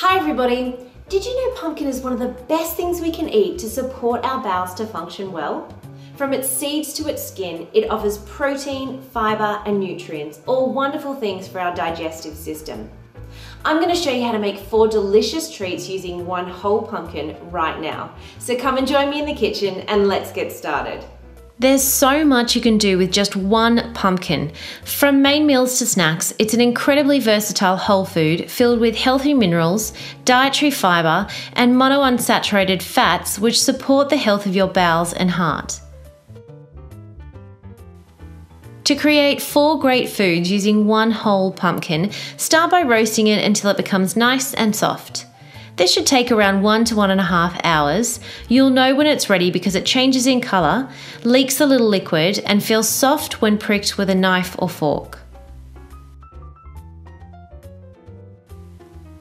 Hi everybody! Did you know pumpkin is one of the best things we can eat to support our bowels to function well? From its seeds to its skin, it offers protein, fibre and nutrients, all wonderful things for our digestive system. I'm going to show you how to make four delicious treats using one whole pumpkin right now. So come and join me in the kitchen and let's get started. There's so much you can do with just one pumpkin. From main meals to snacks, it's an incredibly versatile whole food filled with healthy minerals, dietary fibre, and monounsaturated fats which support the health of your bowels and heart. To create four great foods using one whole pumpkin, start by roasting it until it becomes nice and soft. This should take around one to one and a half hours. You'll know when it's ready because it changes in colour, leaks a little liquid, and feels soft when pricked with a knife or fork.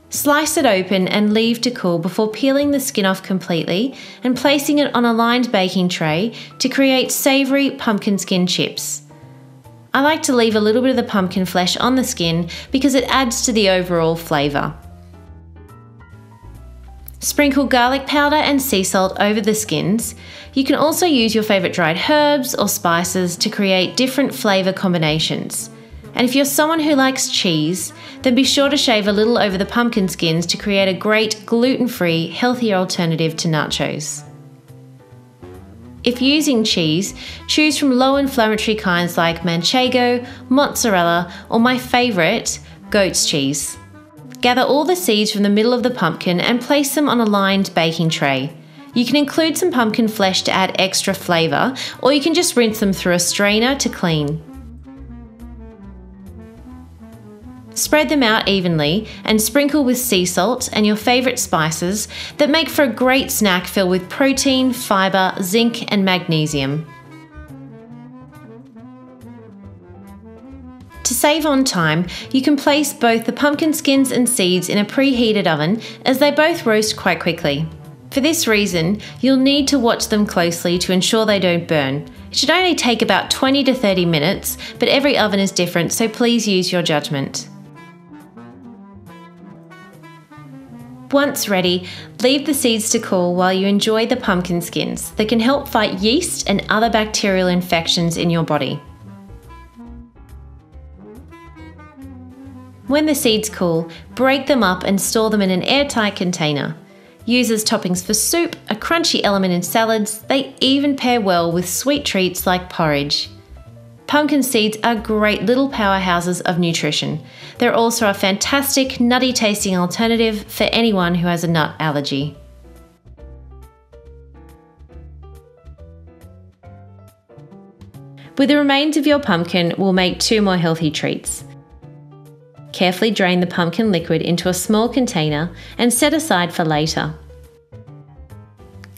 Slice it open and leave to cool before peeling the skin off completely and placing it on a lined baking tray to create savoury pumpkin skin chips. I like to leave a little bit of the pumpkin flesh on the skin because it adds to the overall flavour. Sprinkle garlic powder and sea salt over the skins. You can also use your favourite dried herbs or spices to create different flavour combinations. And if you're someone who likes cheese, then be sure to shave a little over the pumpkin skins to create a great gluten free, healthier alternative to nachos. If using cheese, choose from low inflammatory kinds like manchego, mozzarella, or my favourite, goat's cheese. Gather all the seeds from the middle of the pumpkin and place them on a lined baking tray. You can include some pumpkin flesh to add extra flavour, or you can just rinse them through a strainer to clean. Spread them out evenly and sprinkle with sea salt and your favourite spices that make for a great snack filled with protein, fibre, zinc, and magnesium. Save on time, you can place both the pumpkin skins and seeds in a preheated oven as they both roast quite quickly. For this reason, you'll need to watch them closely to ensure they don't burn. It should only take about 20 to 30 minutes, but every oven is different, so please use your judgment. Once ready, leave the seeds to cool while you enjoy the pumpkin skins that can help fight yeast and other bacterial infections in your body. When the seeds cool, break them up and store them in an airtight container. Use as toppings for soup, a crunchy element in salads, they even pair well with sweet treats like porridge. Pumpkin seeds are great little powerhouses of nutrition. They're also a fantastic, nutty tasting alternative for anyone who has a nut allergy. With the remains of your pumpkin, we'll make two more healthy treats. Carefully drain the pumpkin liquid into a small container and set aside for later.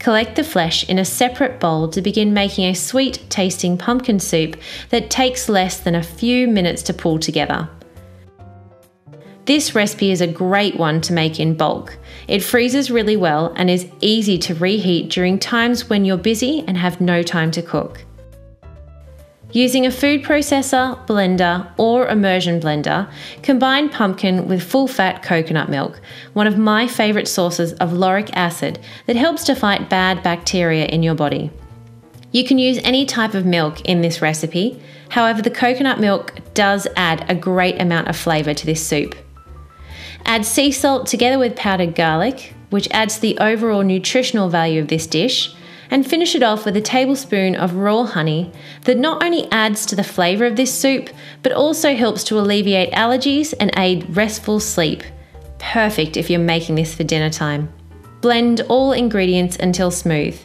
Collect the flesh in a separate bowl to begin making a sweet tasting pumpkin soup that takes less than a few minutes to pull together. This recipe is a great one to make in bulk. It freezes really well and is easy to reheat during times when you're busy and have no time to cook. Using a food processor, blender, or immersion blender, combine pumpkin with full fat coconut milk, one of my favourite sources of lauric acid that helps to fight bad bacteria in your body. You can use any type of milk in this recipe, however, the coconut milk does add a great amount of flavour to this soup. Add sea salt together with powdered garlic, which adds the overall nutritional value of this dish and finish it off with a tablespoon of raw honey that not only adds to the flavour of this soup, but also helps to alleviate allergies and aid restful sleep. Perfect if you're making this for dinner time. Blend all ingredients until smooth.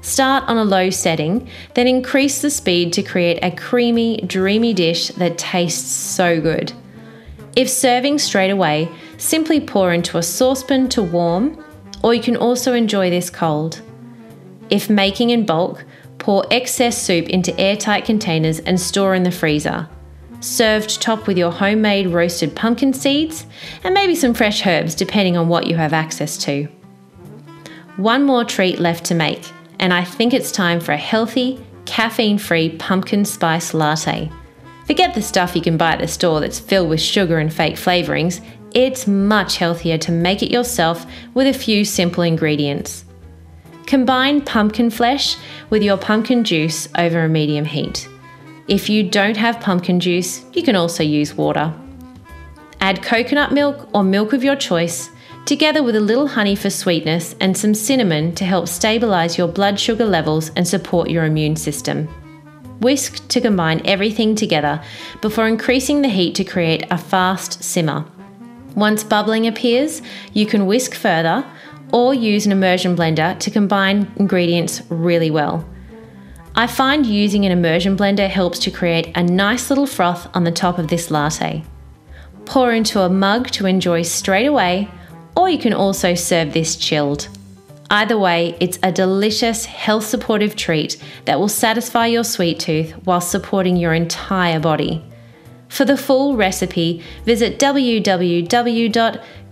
Start on a low setting, then increase the speed to create a creamy, dreamy dish that tastes so good. If serving straight away, simply pour into a saucepan to warm, or you can also enjoy this cold. If making in bulk, pour excess soup into airtight containers and store in the freezer. Served top with your homemade roasted pumpkin seeds and maybe some fresh herbs depending on what you have access to. One more treat left to make, and I think it's time for a healthy, caffeine free pumpkin spice latte. Forget the stuff you can buy at the store that's filled with sugar and fake flavourings. It's much healthier to make it yourself with a few simple ingredients. Combine pumpkin flesh with your pumpkin juice over a medium heat. If you don't have pumpkin juice, you can also use water. Add coconut milk or milk of your choice, together with a little honey for sweetness and some cinnamon to help stabilise your blood sugar levels and support your immune system. Whisk to combine everything together before increasing the heat to create a fast simmer. Once bubbling appears, you can whisk further or use an immersion blender to combine ingredients really well. I find using an immersion blender helps to create a nice little froth on the top of this latte. Pour into a mug to enjoy straight away, or you can also serve this chilled. Either way, it's a delicious, health supportive treat that will satisfy your sweet tooth while supporting your entire body. For the full recipe, visit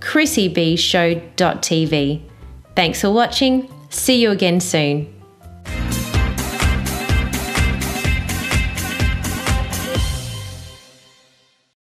www.chrissybshow.tv. Thanks for watching. See you again soon.